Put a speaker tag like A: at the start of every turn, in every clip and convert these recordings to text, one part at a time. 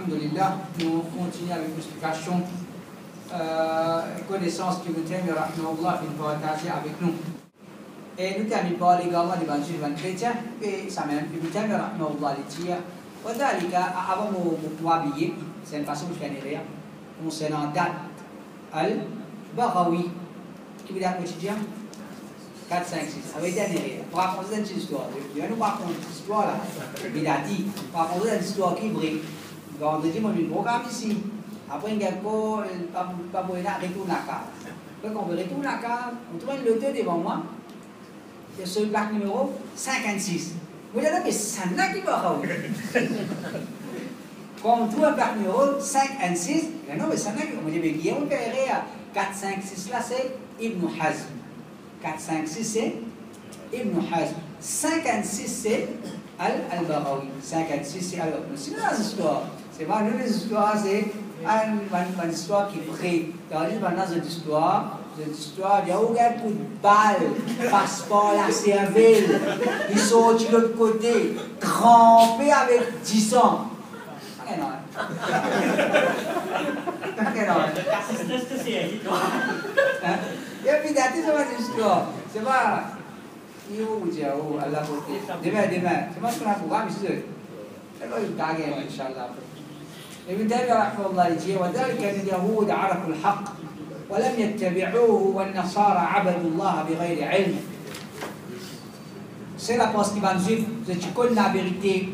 A: Alhamdulillah, nous continuons avec l'explication euh, connaissance que nous tenons, rahmahullah, une partager avec nous. Et nous terminons par l'également des banques des chrétiens, et ça même, nous terminons, rahmahullah, les tirs. وذلك avant de m'habiller, c'est une façon de faire rire, concernant date al-Baghawi, qui veut dire quotidien 4, 5, 6. Avec dernier, pour raconter une histoire. Il va nous raconter une histoire là. Il a dit, pour raconter une histoire qui brille. Vendredi, moi, j'ai un programme ici. Après, il y a pas pas pour retourner à la cave. Donc, on veut retourner à la cave, on trouve le 2 devant moi. C'est ce plaque numéro 56. Vous dites, mais ça n'a qui va Quand on trouve un plaque numéro 5 et 6, non, mais ça n'a qui va. Mais Guillaume Perret à 4, 5, 6 là, c'est Ibn Hazm. 4, 5, 6, c'est Ibn Hazm. 56, c'est Al-Barawi. 56, c'est alors. C'est une histoire. C'est une histoire, c'est une, histoire qui est vraie. Une histoire, une histoire, il y a aucun coup de balle, passeport la cervelle. Ils sont de l'autre côté, trempés avec 10 ans. Ok, non. Ok, non. Ya tidak itu sama Islam. Sebab ibu jauh Allah ابن تيميه رحمه الله يجي وذلك أن اليهود عرفوا الحق ولم يتبعوه والنصارى عبدوا الله بغير علم. سي لابوست كي فان لا فيريتي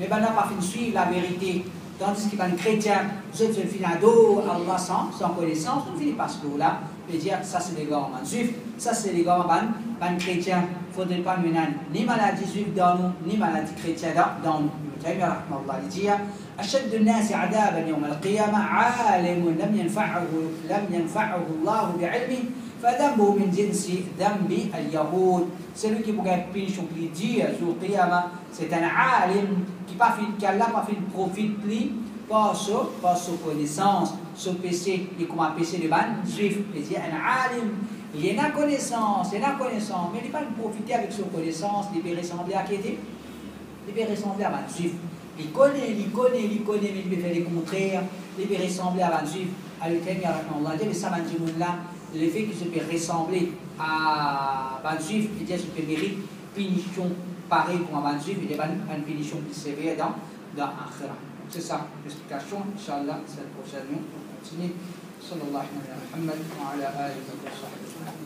A: مي فان لا فين لا فيريتي Tandis qu'il va un chrétien, vous êtes fini à dos, Allah sans, sans connaissance, vous finissez par ce là et dire ça c'est les gars juifs, ça c'est les gars ban chrétiens. Il ne faudrait pas mener ni maladie juive dans nous, ni maladie chrétienne dans nous. تيمية رحمه الله يجي أشد الناس عذابا يوم القيامة عالم لم ينفعه لم ينفعه الله بعلمه فذنبه من جنس ذنب اليهود celui qui pourrait punition qui dit sur le qiyamah c'est un alim qui pas fait qui Allah pas fait profit lui par ce par sa connaissance ce péché et comment péché de ban juif il dit un alim il y a une connaissance il y a une connaissance mais il pas profiter avec sa connaissance il peut ressembler à qui dit il peut ressembler à un juif. Il connaît, il connaît, il connaît, mais il peut faire le contraire. Il peut ressembler à un juif. Alors, il dit, Allah dit, mais ça, là, le fait qu'il se peut ressembler à un juif, il dit, qu'il peut mériter punition pareille pour un juif, il y a une punition plus sévère dans, dans Akhira. C'est ça l'explication. Inch'Allah, cette prochaine, on continue. صلى الله على محمد وعلى اله وصحبه